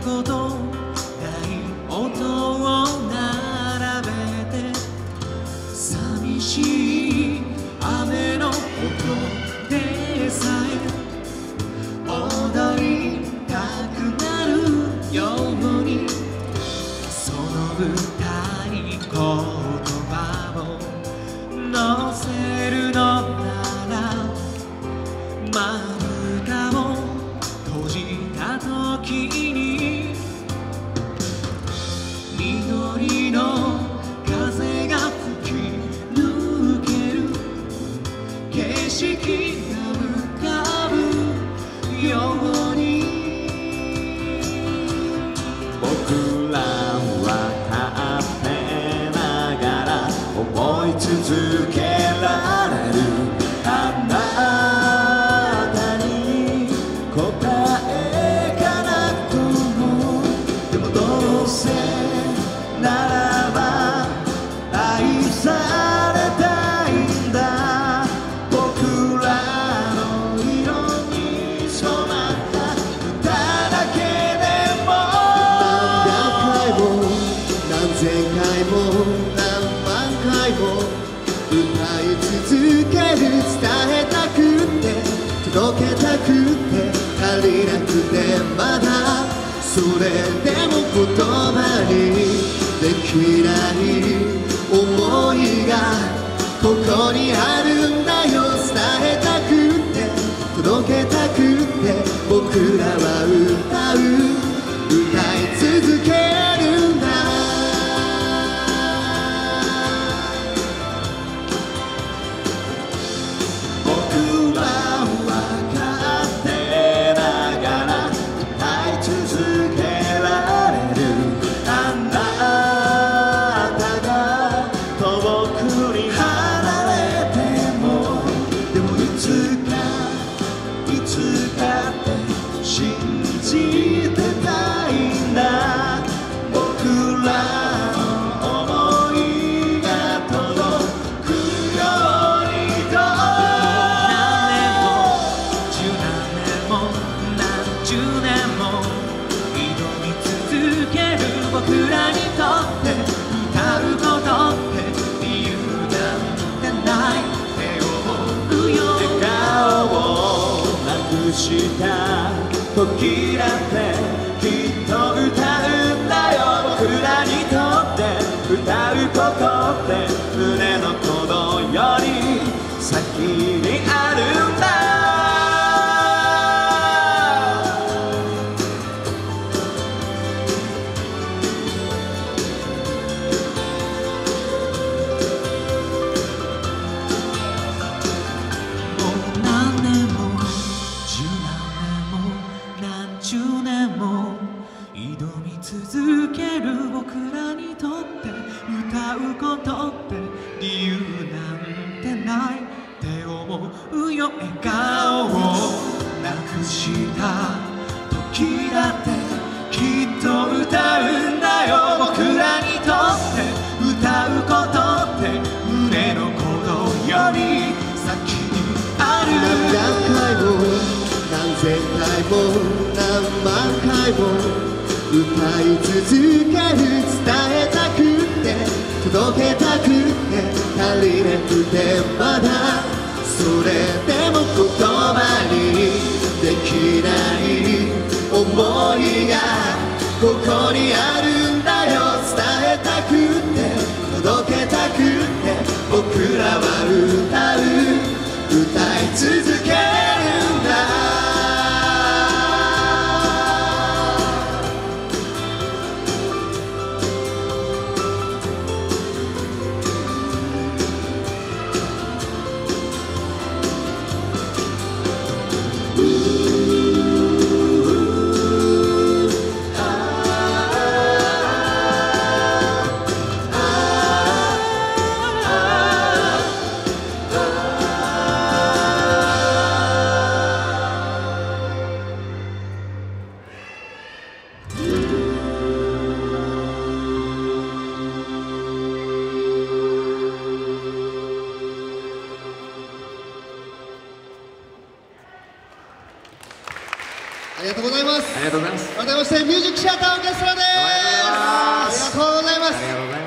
ことない音を並べて寂しい雨の音でさえ踊りたくなるようにその分でも言葉にできない思いがここにある。した時だってきっと歌うんだよ僕らにとって。歌うことって胸の鼓動より先うことって理由なんてないって思うよ。笑顔をなくした時だってきっと歌うんだよ。僕らにとって歌うことって胸の鼓動より先にある。何回も何千回も何万回も歌い続ける伝え届けたくて足りなくてまだそれありがとうございます。ありがとうございます。改めましてミュージックシアターオーケストラです。ありがとうございます